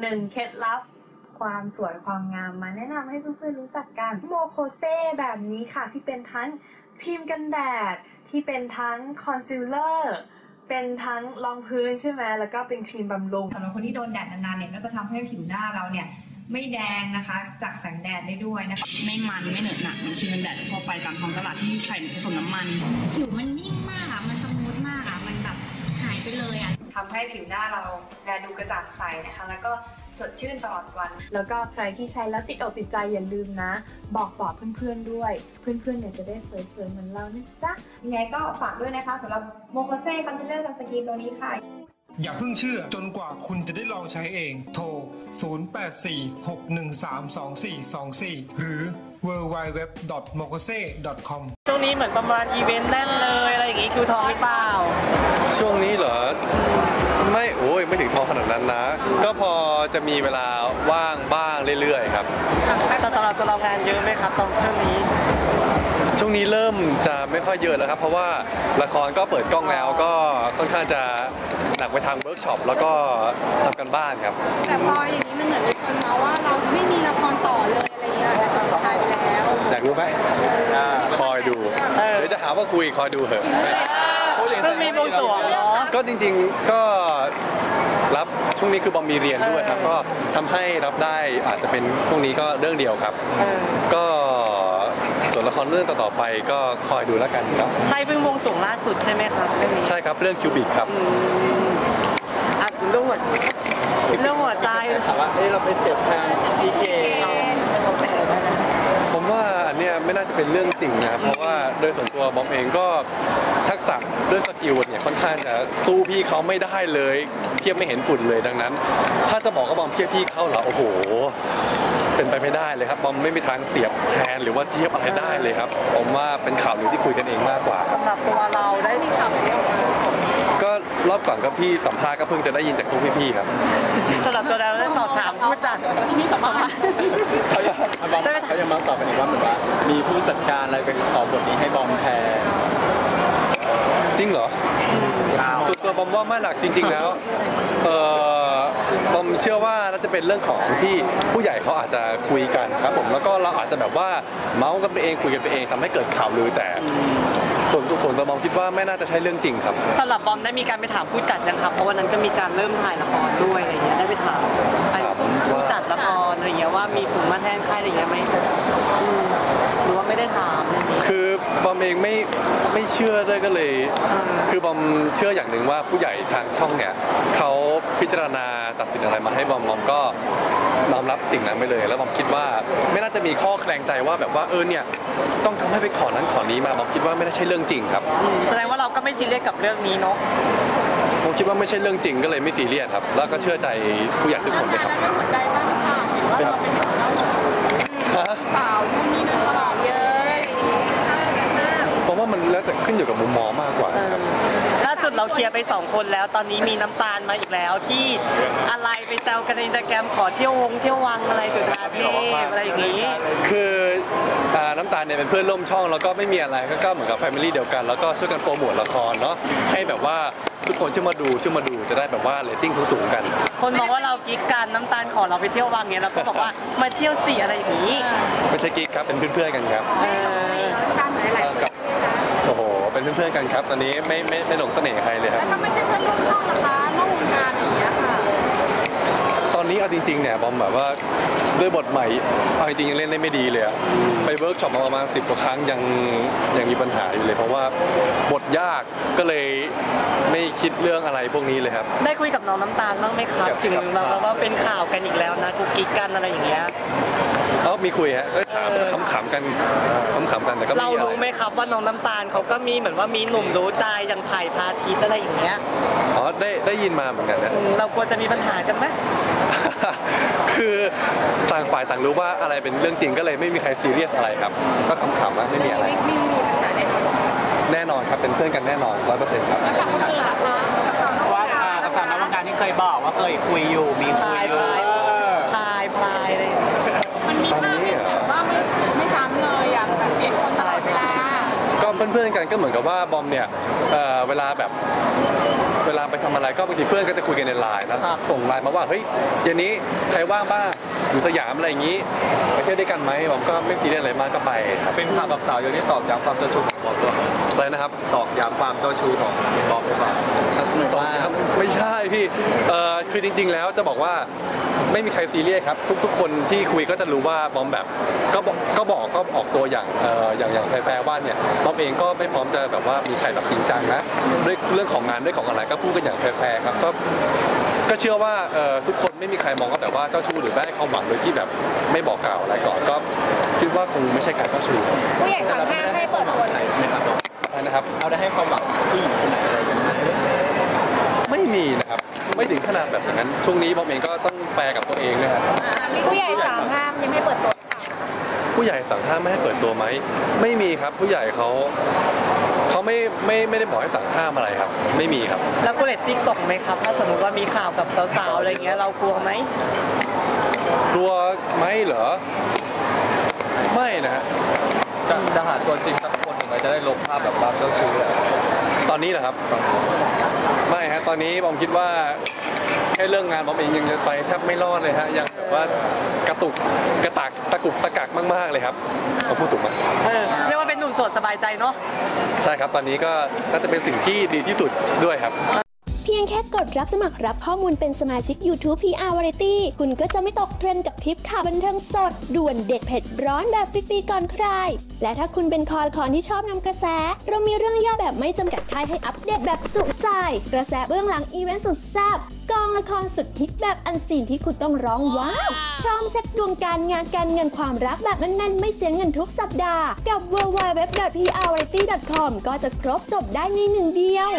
หนึ่งเคล็ดลับความสวยความงามมาแนะนำให้เพื่อนๆรู้จักกันโมโคเซแบบนี้ค่ะ ที่เป็นทั้งครีมกันแดด ที่เป็นทั้งคอนซีลเลอร์เป็นทั้งรองพื้นใช่ไหมแล้วก็เป็นครีมบำรุงสำหรับคนที่โดนแดดนานๆเนี่ยก็จะทำให้ผิวหน้าเราเนี่ยไม่แดงนะคะ จากแสงแดดได้ด้วยนะคะ ไม่มันไม่เหนอะหนะเหมือนครีมกันแดดทั่วไปตามท้องตลาดที่ใส่ผสมน้ำมัน ผิวมันนิ่มมากอะมัน smooth มากอะมันแบบหายไปเลยอะทำให้ผิวหน้าเราแลดูกระจ่างใสนะคะ แล้วก็ สดชื่นตลอดวัน แล้วก็ใครที่ใช้แล้วติดอกติดใจอย่าลืมนะ บอกต่อเพื่อนๆด้วย เพื่อนๆเนี่ยจะได้สวยๆเหมือนเรานะจ๊ะยังไงก็ฝากด้วยนะคะสำหรับโมโคเซ่ concealer sunscreen ตัวนี้ค่ะ อย่าเพิ่งเชื่อจนกว่าคุณจะได้ลองใช้เอง โทร 0846132424 หรือ www.mokose.com ช่วงนี้เหมือนประมาณอีเวนต์แน่นเลยอะไรอย่างงี้คิวทองหรือเปล่า ช่วงนี้เหรอ ไม่โอ้ยไม่ถึงทองขนาดนั้นนะ ก็พอจะมีเวลาว่างบ้างเรื่อยๆครับ แต่สำหรับตัวเรางานเยอะไหมครับตอนช่วงนี้ ช่วงนี้เริ่มจะไม่ค่อยเยอะแล้วครับ เพราะว่าละครก็เปิดกล้องแล้วก็ค่อนข้างจะหนักไปทางเวิร์กช็อปแล้วก็ทำการบ้านครับ แต่พออย่าง คุยคอยดูเถอะเพิ่งมีบวงสรวงเนาะก็จริงๆก็รับช่วงนี้คือบอมมีเรียนด้วยครับ ก็ทำให้รับได้อาจจะเป็นช่วงนี้ก็เรื่องเดียวครับเออก็ส่วนละครเรื่องต่อๆไปก็คอยดูแล้วกันครับใช่เพิ่งบวงสรวงล่าสุดใช่ไหมครับเรื่องนี้ใช่ครับเรื่องคิวบิกครับอะเรื่องหัวเรื่องหัวใจถามว่าเอ้ยเราไปเสพทางพีเก ผมว่าอันเนี้ย ไม่น่าจะเป็นเรื่องจริงนะครับเพราะว่าโดยส่วนตัวบอมเองก็ทักษะด้วย skill เนี่ยค่อนข้างจะสู้พี่เขาไม่ได้เลย เทียบไม่เห็นฝุ่นเลยดังนั้น ถ้าจะบอกว่าบอมเทียบพี่เขาเหรอโอ้โห เป็นไปไม่ได้เลยครับบอมไม่มีทางเสียบแทนหรือว่าเทียบอะไรได้เลยครับผมว่าเป็นข่าวหรือที่คุยกันเองมากกว่า สำหรับตัวเราได้มีข่าวแบบนี้ออกมาก็รอบก่อนก็พี่สัมภาษณ์ก็เพิ่งจะได้ยินจากพวกพี่ๆครับ สำหรับตัวเราได้สอบถามผู้ จัดที่สัมภาษณ์เขายังบอมเขายังมาตอบกันอีกว่าแบบว่า มีผู้จัดการอะไรเป็นขอบทนี้ให้บอมแทนจริงเหรอส่วนตัวบอมว่าไม่หลักจริง ๆ แล้ว เออ บอมเชื่อว่าน่าจะเป็นเรื่องของที่ผู้ใหญ่เขาอาจจะคุยกันครับผมแล้วก็เราอาจจะแบบว่าเมาส์กันไปเองคุยกันไปเองทำให้เกิดข่าวลือแต่ส่วนตัวส่วนตัวบอมคิดว่าไม่น่าจะใช่เรื่องจริงครับ สำหรับบอมได้มีการไปถามผู้จัดยังครับ เพราะวันนั้นก็มีการเริ่มถ่ายละครด้วยอะไรเงี้ยได้ไปถามไอ้ผู้จัดละครอะไรเงี้ยว่ามีถุงมาแทนใครอะไรเงี้ยไหมอืมห รือว่าไม่ได้ถามอะไรเงี้ย คือบอมเองไม่ไม่เชื่อด้วยก็เลย อ่า คือบอมเชื่ออย่างหนึ่งว่าผู้ใหญ่ทางช่องเนี่ยเขาพิจารณาตัดสินอะไรมาให้บอมบอมก็น้อมรับสิ่งนั้นไปเลย แล้วบอมคิดว่าไม่น่าจะมีข้อแคลงใจว่าแบบว่าเออเนี่ยต้องทำให้ไปขอนั้นขอนี้มาบอมคิดว่าไม่น่าใช่เรื่องจริงครับอืมแสดงว่าเราก็ไม่ซีเรียสกับเรื่องนี้เนาะผมคิดว่าไม่ใช่เรื่องจริงก็เลยไม่ซีเรียสครับ แล้วก็เชื่อใจผู้ใหญ่ทุกคนเลยครับครับฮะสาวพวกนี้นะส ขึ้นอยู่กับมุมมองมากกว่าเออครับล่าสุดเราเคลียร์ไปสองคนแล้ว ตอนนี้มีน้ำตาลมาอีกแล้วที่อะไรไปแซวกันในอินสตาแกรมขอเที่ยววงเที่ยววังอะไรจุฬาเทพอะไรอย่างงี้ คืออ่าน้ำตาลเนี่ยเป็นเพื่อนร่วมช่องแล้วก็ไม่มีอะไรก็ก็เหมือนกับ family เดียวกันแล้วก็ช่วยกันโปรโมทละครเนาะให้แบบว่าทุกคนช่วยมาดูช่วยมาดูจะได้แบบว่าเรตติ้งสูงๆกัน คนมองว่าเรากิ๊กกันน้ำตาลขอเราไปเที่ยววังเนี้ยเราก็บอกว่ามาเที่ยวสิอะไรอย่างนี้ ไม่ใช่กิ๊กครับเป็นเพื่อนๆกันครับ เออ เป็นเพื่อนๆกันครับ ตอนนี้ไม่ไม่ไม่หลงเสน่ห์ใครเลยครับแล้วถ้าไม่ใช่เพื่อนร่วมช่องนะคะนอกวงการอย่างเงี้ยค่ะตอนนี้เอาจริงๆเนี่ยบอมแบบว่าด้วยบทใหม่เอาจริงๆยังเล่นได้ไม่ดีเลยอะไปเวิร์กช็อปมาประมาณสิบกว่าครั้งยังยังมีปัญหาอยู่เลย เพราะว่าบทยากก็เลยไม่คิดเรื่องอะไรพวกนี้เลยครับ ได้คุยกับน้องน้ำตาลบ้างไหมครับกับถึงกับแบบว่าเป็นข่าวกันอีกแล้วนะกุ๊กกิ๊กกันอะไรอย่างเงี้ย เอ้ามีคุยฮะก็ถามขำๆกันขำๆกันแต่ก็ไม่เรามีอะไรรู้ไหมครับว่าน้องน้ำตาลเขาก็มีเหมือนว่ามีหนุ่มรู้ใจอย่างไผ่พาทิตย์อะไรอย่างเงี้ยอ๋อได้ได้ยินมาเหมือนกันนะ อืมเรากลัวจะมีปัญหากันไหมคือต่างฝ่ายต่างรู้ว่าอะไรเป็นเรื่องจริงก็เลยไม่มีใครซีเรียสอะไรครับ ก็ขำๆนะไม่มีอะไร ไม่ไม่มีปัญหาแน่นอนแน่นอนครับเป็นเพื่อนกันแน่นอนร้อยเปอร์เซ็นต์ครับแล้วกับคนอื่นล่ะคะกับสาวนอกวว่างการกับสาวนอกวงการที่เคยบอกว่าเคยคุยอยู่มีพคุลายยอยู่พลายเออพลายพลายอะไรอย่างเงี้ย มันมีภา พที่แบบว่าไม่ไม่ซ้ำเลยอะแบบเปลี่ยนคนตลอดเวลาก็เพื่อนๆกันก็เหมือนกับว่าบอมเนี่ยเอ่อเวลาแบบเวลาไปทำอะไรก็บางทีเพื่อนก็จะคุยกันในไลน์นะครับ ส่งไลน์มาว่าเฮ้ยเย็นนี้ใครว่างบ้างอยู่สยามอะไรอย่างนี้ไปเที่ยวด้วยกันไหมบอมก็ไม่ซีเรียสอะไรมากก็ไปครับเป็นข่าวแบบสาวเยอะนี่ตอกย้ำความเจ้าชู้ของบอมด้วยอะไรนะครับตอกย้ำความเจ้าชู้ของบอมหรือเปล่าสนุกตอบมากนะครับไม่ใช่พี่เอ่อ คือจริง ๆ แล้วจะบอกว่าไม่มีใครซีเรียสครับ ทุก ๆ คนที่คุยก็จะรู้ว่าบอมแบบก็บอกก็บอกก็ออกตัวอย่างเอ่ออย่างอย่างแฟร์ๆว่าเนี่ยบอมเองก็ไม่พร้อมจะแบบว่ามีใครแบบจริงจังนะด้วยเรื่องของงานด้วยของอะไรก็พูดกันอย่างแฟร์ๆครับก็ก็เชื่อว่าเอ่อทุกคนไม่มีใครมองว่าแบบว่าเจ้าชู้หรือไม่ให้ความหวังโดยที่แบบไม่บอกกล่าวอะไรก่อนก็คิดว่าคงไม่ใช่การเจ้าชู้ผู้ใหญ่สั่งห้ามให้เปิดตัวไหนใช่ไหมครับบอมนะครับ เอาได้ให้ความหวังผู้หญิงคนไหนอะไรอย่างเงี้ยไม่มีนะครับ ไม่ถึงขนาดแบบอย่างนั้น ช่วงนี้บอมเองก็ต้องแฟร์กับตัวเองนะครับผู้ใหญ่สั่งห้ามยังไม่เปิดตัวผู้ใหญ่สั่งห้ามไม่ให้เปิดตัวไหมไม่มีครับผู้ใหญ่เขาเขาไม่ไม่ไม่ได้บอกให้สั่งห้ามอะไรครับ ไม่มีครับ แล้วกูเลตติ้งตกไหมครับ ถ้าสมมติว่ามีข่าวกับสาวๆอะไรเงี้ยเรากลัวไหมกลัวไหมเหรอ ไม่นะฮะจะจะหาตัวจริงสักคนหนึ่งไหมจะได้ลบภาพแบบความเจ้าชู้เลยตอนนี้เหรอครับ ไม่ฮะตอนนี้บอมคิดว่าแค่เรื่องงานบอมเองยังจะไปแทบไม่รอดเลยฮะยังแบบว่ากระตุกกระตักตะกุกตะกักมาก ๆเลยครับเราพูดถูกไหมเออเรียกว่าเป็นหนุ่มโสดสบายใจเนาะ ใช่ครับตอนนี้ก็น่าจะเป็นสิ่งที่ดีที่สุดด้วยครับเพียงแค่กดรับสมัครรับข้อมูลเป็นสมาชิก YouTube PR Variety คุณก็จะไม่ตกเทรนด์กับคลิปข่าวบันเทิงสด ด่วนเด็ดเผ็ดร้อนแบบฟรีๆก่อนใคร และถ้าคุณเป็นคอละคอนที่ชอบนำกระแส เรามีเรื่องย่อแบบไม่จำกัดค่ายให้อัปเดตแบบจุใจ กระแสเบื้องหลังอีเวนต์สุดแซ่บกองละครสุดฮิตแบบอันซีนที่คุณต้องร้องว้าวพร้อมเซ็ตดวงการงานการเงินความรักแบบแน่นๆไม่เสียเงินทุกสัปดาห์ กับ w w w p r v a r i e t y c o m ก็จะครบจบได้ในหนึ่งเดียว